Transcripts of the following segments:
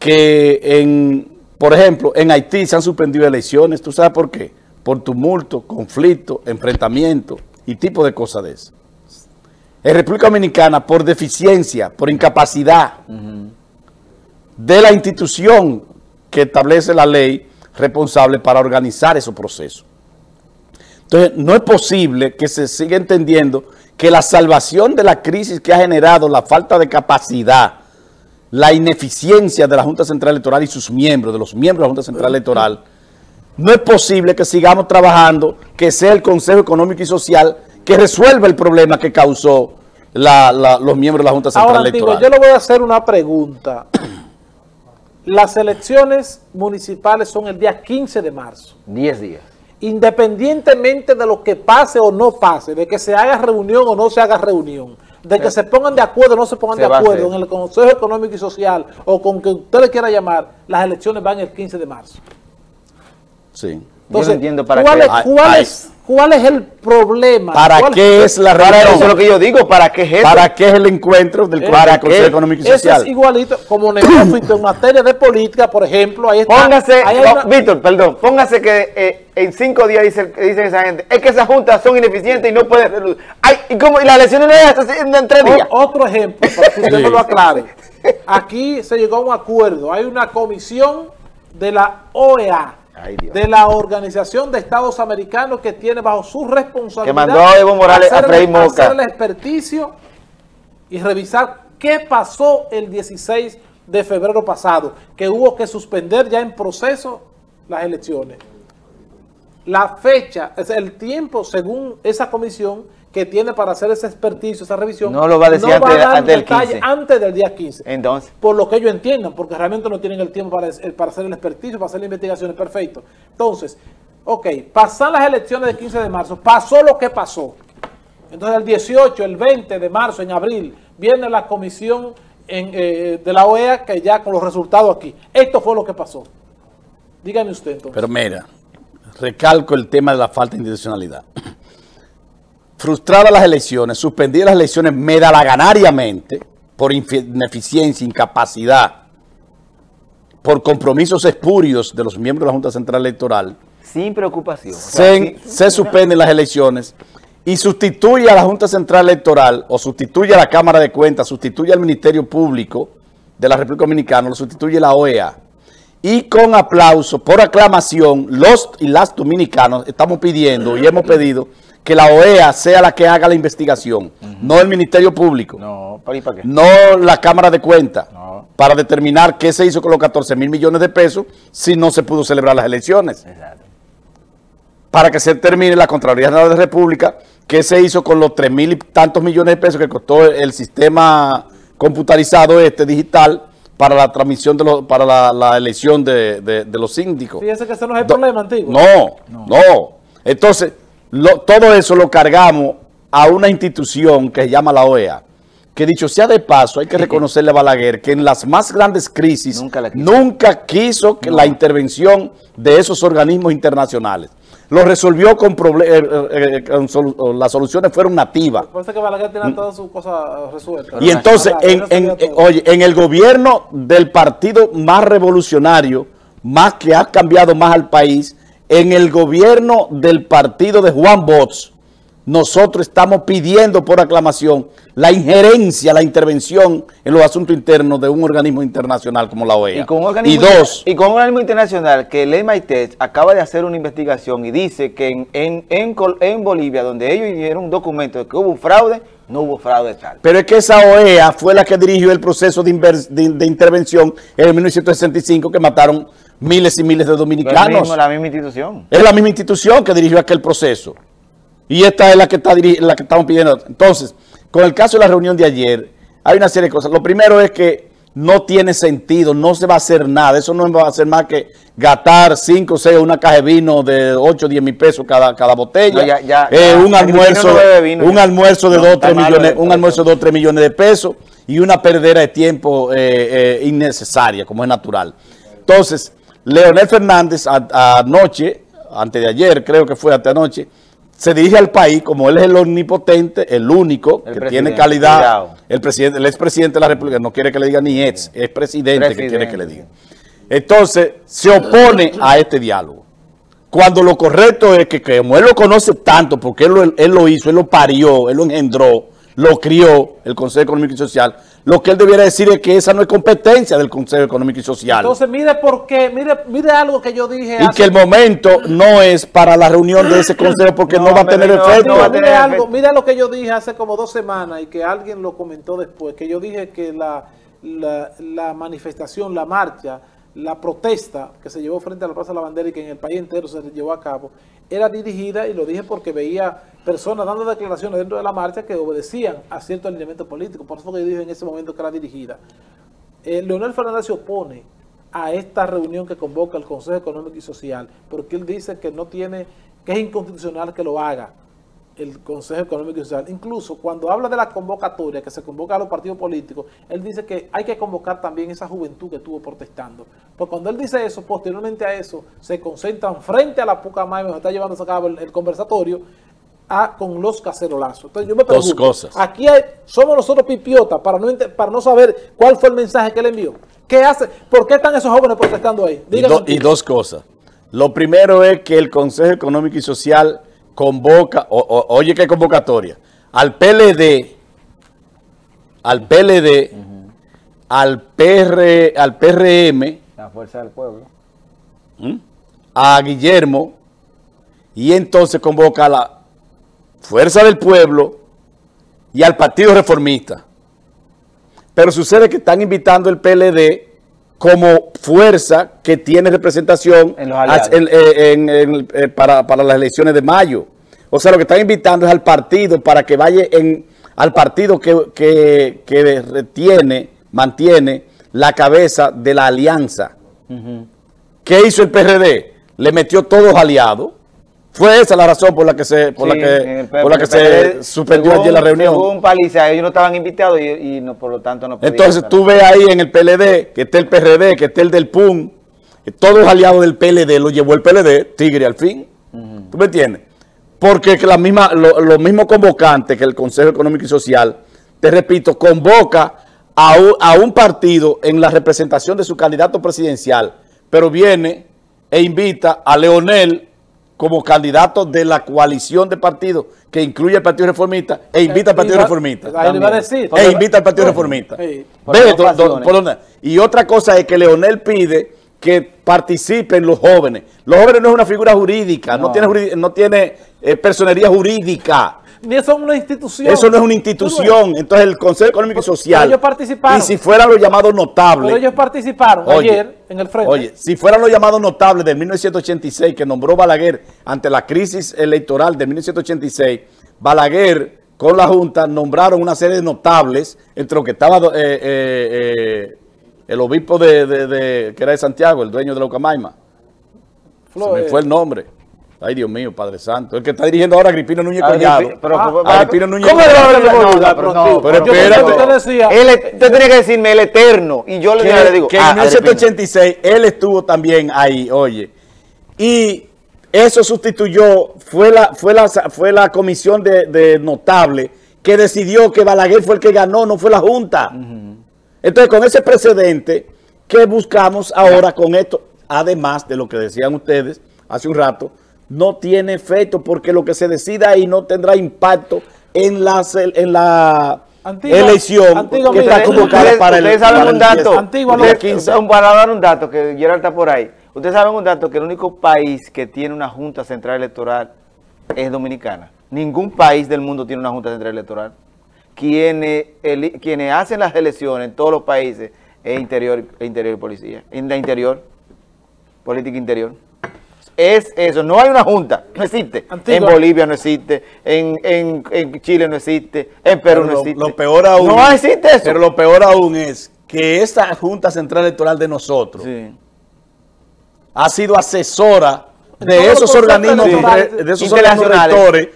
que, en, por ejemplo, en Haití se han suspendido elecciones. ¿Tú sabes por qué? Por tumulto, conflicto, enfrentamiento y tipo de cosas de eso. En República Dominicana, por deficiencia, por incapacidad de la institución que establece la ley responsable para organizar esos procesos. Entonces, no es posible que se siga entendiendo que la salvación de la crisis que ha generado la falta de capacidad, la ineficiencia de la Junta Central Electoral y sus miembros, de los miembros de la Junta Central Electoral, no es posible que sigamos trabajando, que sea el Consejo Económico y Social que resuelva el problema que causó la, la, los miembros de la Junta Central Ahora, Electoral. Yo le voy a hacer una pregunta. Las elecciones municipales son el día 15 de marzo. 10 días. Independientemente de lo que pase o no pase, de que se haga reunión o no se haga reunión, de que se pongan de acuerdo o no se pongan Se de acuerdo en el Consejo Económico y Social o con que usted le quiera llamar, las elecciones van el 15 de marzo. Sí. Yo no entiendo para ¿cuál qué. Es, cuál, es, ¿Cuál es el problema? ¿Para ¿Cuál- qué es la Para reunión? eso es lo que yo digo, ¿para qué es eso? ¿Para qué es el encuentro del, Eh, para ¿para el Consejo? Económico y Eso Social? es igualito, como neófito en materia de política, por ejemplo, ahí está. Póngase, ahí hay no, una- Víctor, perdón, póngase que eh, en cinco días dice, dice esa gente, es que esas juntas son ineficientes y no pueden Ay, ¿y cómo? ¿Y las elecciones no en tres días? O- otro ejemplo, para que usted Sí. me lo aclare. Aquí se llegó a un acuerdo. Hay una comisión de la OEA, Ay, Dios. de la Organización de Estados Americanos, que tiene bajo su responsabilidad Que mandó a Evo Morales a hacer el- freír moca. hacer el experticio y revisar qué pasó el 16 de febrero pasado, que hubo que suspender ya en proceso las elecciones. La fecha, es el tiempo, según esa comisión, que tiene para hacer ese experticio, esa revisión, No lo va a decir no antes- dar antes del detalle 15. antes del día 15. Entonces, Por lo que ellos entiendan, porque realmente no tienen el tiempo para, eh, para hacer el experticio, para hacer las investigaciones, perfecto. Entonces, ok, pasan las elecciones del 15 de marzo, pasó lo que pasó. Entonces el 18, el 20 de marzo, en abril, viene la comisión en, eh, de la OEA, que ya con los resultados aquí. Esto fue lo que pasó. Dígame usted entonces. Pero mira, recalco el tema de la falta de institucionalidad. Frustradas las elecciones, suspendidas las elecciones medalaganariamente por ineficiencia, incapacidad, por compromisos espurios de los miembros de la Junta Central Electoral, sin preocupación. Se, se suspenden las elecciones y sustituye a la Junta Central Electoral o sustituye a la Cámara de Cuentas, sustituye al Ministerio Público de la República Dominicana, lo sustituye la OEA. Y con aplauso, por aclamación, los y las dominicanos estamos pidiendo y hemos pedido que la OEA sea la que haga la investigación, no el Ministerio Público, no, No, ¿para y para qué? la Cámara de Cuentas, No. para determinar qué se hizo con los 14 mil millones de pesos si no se pudo celebrar las elecciones Exacto. para que se termine la Contraloría General de la República, qué se hizo con los tres mil y tantos millones de pesos que costó el sistema computarizado este digital para la transmisión de los, para la, la elección de, de- de los síndicos. Fíjese que ese no es el Do- problema, antiguo. No, no. Entonces, lo- todo eso lo cargamos a una institución que se llama la OEA, que dicho sea de paso, hay que reconocerle a Balaguer que en las más grandes crisis Nunca la quiso. nunca quiso que la intervención de esos organismos internacionales. Lo resolvió con problemas, las soluciones fueron nativas. Parece que Balaguer tiene todas sus cosas resueltas. Y entonces, en, oye, en el gobierno del partido más revolucionario, más que ha cambiado más al país, en el gobierno del partido de Juan Bosch, nosotros estamos pidiendo por aclamación la injerencia, la intervención en los asuntos internos de un organismo internacional como la OEA. Y con, un Y dos, y con un organismo internacional que el MIT acaba de hacer una investigación y dice que en, en, en, Bolivia, donde ellos dieron un documento de que hubo un fraude, no hubo fraude tal. pero es que esa OEA fue la que dirigió el proceso de, de- de intervención en 1965 que mataron miles y miles de dominicanos. mismo- la misma institución. Es la misma institución que dirigió aquel proceso. Y esta es la que, está la que estamos pidiendo. Entonces, con el caso de la reunión de ayer, hay una serie de cosas. Lo primero es que no tiene sentido, no se va a hacer nada. Eso no va a hacer más que gastar 5 o 6, una caja de vino de 8 o 10 mil pesos cada, cada botella. No, ya- ya- Eh, un almuerzo, no vino, un almuerzo de No, 2 o está 3 malo millones, un almuerzo de 2 3 millones de pesos y una perdera de tiempo eh, eh, innecesaria, como es natural. Entonces, Leonel Fernández a- anoche, antes de ayer, creo que fue hasta anoche, se dirige al país, como él es el omnipotente, el único El que tiene calidad, cuidado. el presidente, el expresidente de la República, no quiere que le diga ni ex, es presidente, que quiere que le diga. Entonces, se opone a este diálogo. Cuando lo correcto es que, que como él lo conoce tanto, porque él lo, él lo hizo, él lo parió, él lo engendró, lo crió, el Consejo Económico y Social, lo que él debiera decir es que esa no es competencia del Consejo Económico y Social. Entonces, mire por qué, mire, mire algo que yo dije y hace- que el momento no es para la reunión de ese consejo porque no, No, va a tener no, efecto. no va a mire algo, mire lo que yo dije hace como dos semanas y que alguien lo comentó después, que yo dije que la, la, la manifestación, la marcha, la protesta que se llevó frente a la Plaza de la Bandera y que en el país entero se llevó a cabo, era dirigida, y lo dije porque veía personas dando declaraciones dentro de la marcha que obedecían a cierto alineamiento político, por eso que yo dije en ese momento que era dirigida. Eh, Leonel Fernández se opone a esta reunión que convoca el Consejo Económico y Social, porque él dice que no tiene, que es inconstitucional que lo haga el Consejo Económico y Social. Incluso cuando habla de la convocatoria que se convoca a los partidos políticos, él dice que hay que convocar también esa juventud que estuvo protestando. Pues cuando él dice eso, posteriormente a eso, se concentran frente a la Pucamaima, donde está llevando a cabo el conversatorio, a, con los cacerolazos. Entonces yo me Dos pregunto, cosas. aquí hay- somos nosotros pipiotas para no, para no saber cuál fue el mensaje que él envió. ¿Qué hace? ¿Por qué están esos jóvenes protestando ahí? Y, do- y dos cosas. Lo primero es que el Consejo Económico y Social convoca, o- o- oye qué convocatoria, al PLD, al PLD, al, PR, al PRM, La fuerza del pueblo. ¿m? a Guillermo, y entonces convoca a la Fuerza del Pueblo y al Partido Reformista. Pero sucede que están invitando el PLD como fuerza que tiene representación En en- eh, en- eh, para, para las elecciones de mayo. O sea, lo que están invitando es al partido para que vaya en, al partido que, que, que retiene, mantiene la cabeza de la alianza. ¿Qué hizo el PRD? Le metió todos aliados. Fue esa la razón por la que se, por Sí, la que, el- por la que se suspendió ayer la reunión. Según Paliza, ellos no estaban invitados y, y no, por lo tanto no podían Entonces tú ves ahí en el PLD que está el PRD, que está el del PUN, que todos aliados del PLD, lo llevó el PLD, Tigre al fin. ¿Tú me entiendes? Porque que la misma, lo- los mismos convocantes que el Consejo Económico y Social, te repito, convoca a un, a un partido en la representación de su candidato presidencial, pero viene e invita a Leonel como candidato de la coalición de partidos que incluye el Partido Reformista e invita al Partido Reformista. Ahí le iba a decir. E invita al Partido Reformista. Sí. Por Ve, do- do- por Y otra cosa es que Leonel pide que participen los jóvenes. Los jóvenes no es una figura jurídica, no, No. tiene, no tiene eh, personería jurídica. Ni eso es una institución. Eso no es una institución. Entonces el Consejo Económico y Social. ellos participaron. Y si fueran los llamados notables. Pero ellos participaron Oye, ayer en el frente. Oye, si fueran los llamados notables del 1986 que nombró Balaguer ante la crisis electoral de 1986, Balaguer con la Junta nombraron una serie de notables, entre los que estaba eh, eh, eh, el obispo de, de- de- que era de Santiago, el dueño de la Ucamaima. Flo, Se me fue el nombre. Ay, Dios mío, Padre Santo. El que está dirigiendo ahora Agripino Núñez Collado. pero- Ah, Agripino Núñez ¿Cómo le Pero no, no, pero yo pensé espérate. Usted decía- Él, es- usted tenía que decirme el eterno. Y yo le, que, le digo, que ah, en Agripino. 1986 él estuvo también ahí, oye. Y eso sustituyó, fue la, fue la, fue la comisión de, de notable que decidió que Balaguer fue el que ganó, no fue la Junta. Entonces, con ese precedente, ¿qué buscamos ahora con esto? Además de lo que decían ustedes hace un rato, no tiene efecto porque lo que se decida ahí no tendrá impacto en la, en la Antigua- elección Antigua, que mira, está convocada Ustedes- para el, ustedes saben un dato. 10, Antigua, el día lo- 15. Un- Para dar un dato, que Gerald está por ahí. Ustedes saben un dato, que el único país que tiene una Junta Central Electoral es Dominicana. Ningún país del mundo tiene una Junta Central Electoral. Quienes, quienes hacen las elecciones en todos los países es interior, es interior y policía. En la interior, política interior. Es eso, no hay una junta, no existe. Antigua. En Bolivia no existe, en, en- en Chile no existe, en Perú Pero no lo, existe. lo peor aún. No existe eso. Pero lo peor aún es que esta Junta Central Electoral de nosotros Sí. ha sido asesora de todos esos organismos, electorales re- de esos organismos rectores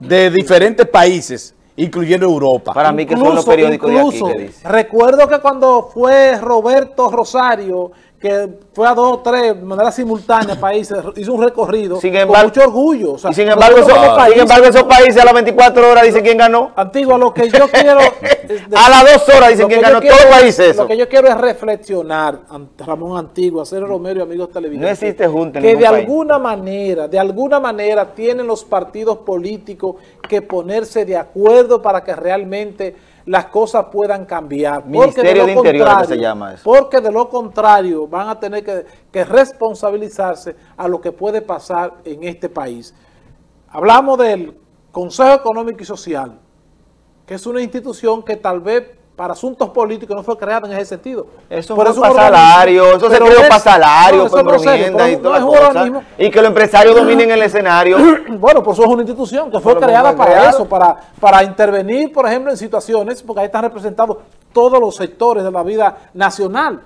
de diferentes países, incluyendo Europa. Para mí que son los periódicos de aquí incluso, que dicen. Recuerdo que cuando fue Roberto Rosario que fue a dos o tres de manera simultánea países, hizo un recorrido Sin con embargo- mucho orgullo. O sea, y sin embargo, esos, como país- sin embargo, esos países a las 24 horas dicen quién ganó. Antigua, lo que yo quiero... de- A las dos horas dicen quién ganó. quiero Todo el es- país eso. Lo que yo quiero es reflexionar, Ramón Antigua, Sergio Romero y amigos televidentes. No existe junta Que de país. alguna manera, de alguna manera tienen los partidos políticos que ponerse de acuerdo para que realmente las cosas puedan cambiar. Porque Ministerio lo de Interior, se llama eso. Porque de lo contrario van a tener que, que responsabilizarse a lo que puede pasar en este país. Hablamos del Consejo Económico y Social, que es una institución que tal vez para asuntos políticos no fue creada en ese sentido. Eso Por fue un para salario, eso se pero creó es- para salario, no, eso para y pero toda no la es un cosa. organismo- Y que los empresarios dominen el escenario. Bueno, por eso es una institución que fue creada para creado. eso, para, para intervenir, por ejemplo, en situaciones, porque ahí están representados todos los sectores de la vida nacional.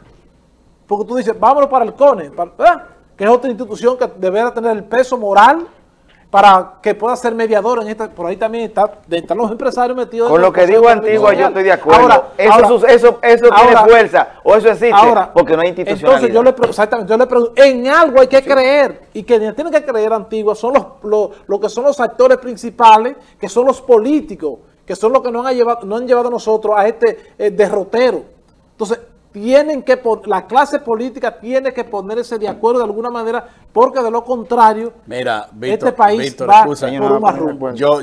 Porque tú dices, vámonos para el CONE, que es otra institución que deberá tener el peso moral para que pueda ser mediador en esta. Por ahí también está, están los empresarios metidos. Con lo que digo Antigua, yo estoy de acuerdo. Ahora, eso ahora- eso, eso ahora- tiene fuerza, o eso existe, Ahora, porque no hay institucionalidad. Entonces yo le, pre- exactamente, yo le pregunto, en algo hay que creer, y que tienen que creer Antigua son los, lo, lo que son los actores principales, que son los políticos, que son los que nos han llevado, nos han llevado a nosotros a este eh, derrotero. Entonces, tienen que la clase política tiene que ponerse de acuerdo de alguna manera, porque de lo contrario, Mira, Víctor, este país Víctor, va excusa, por. Yo,